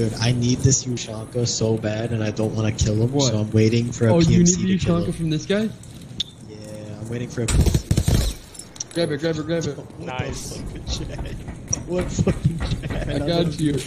Dude, I need this Ushanka so bad, and I don't want to kill him, What? so I'm waiting for a Oh, PMC you need the Ushanka from this guy? Yeah, I'm waiting for a. Grab it, grab it, grab it. What Nice. Fucking? What fucking chat? I got you.